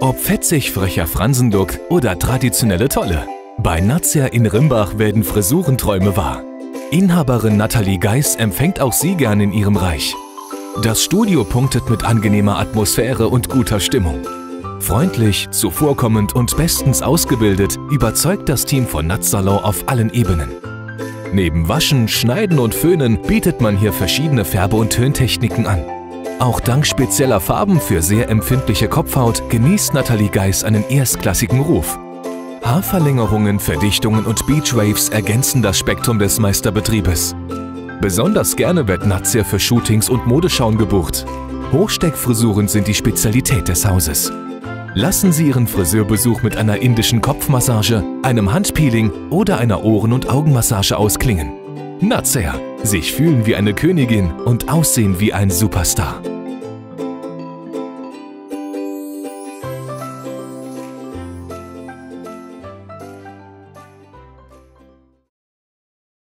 Ob fetzig frecher Fransenlook oder traditionelle Tolle. Bei Nazia in Rimbach werden Frisurenträume wahr. Inhaberin Nathalie Geis empfängt auch sie gern in ihrem Reich. Das Studio punktet mit angenehmer Atmosphäre und guter Stimmung. Freundlich, zuvorkommend und bestens ausgebildet überzeugt das Team von Natz Salon auf allen Ebenen. Neben Waschen, Schneiden und Föhnen bietet man hier verschiedene Färbe- und Töntechniken an. Auch dank spezieller Farben für sehr empfindliche Kopfhaut genießt Nathalie Geis einen erstklassigen Ruf. Haarverlängerungen, Verdichtungen und Beachwaves ergänzen das Spektrum des Meisterbetriebes. Besonders gerne wird Nazia für Shootings und Modeschauen gebucht. Hochsteckfrisuren sind die Spezialität des Hauses. Lassen Sie Ihren Friseurbesuch mit einer indischen Kopfmassage, einem Handpeeling oder einer Ohren- und Augenmassage ausklingen. Nazia, sich fühlen wie eine Königin und aussehen wie ein Superstar.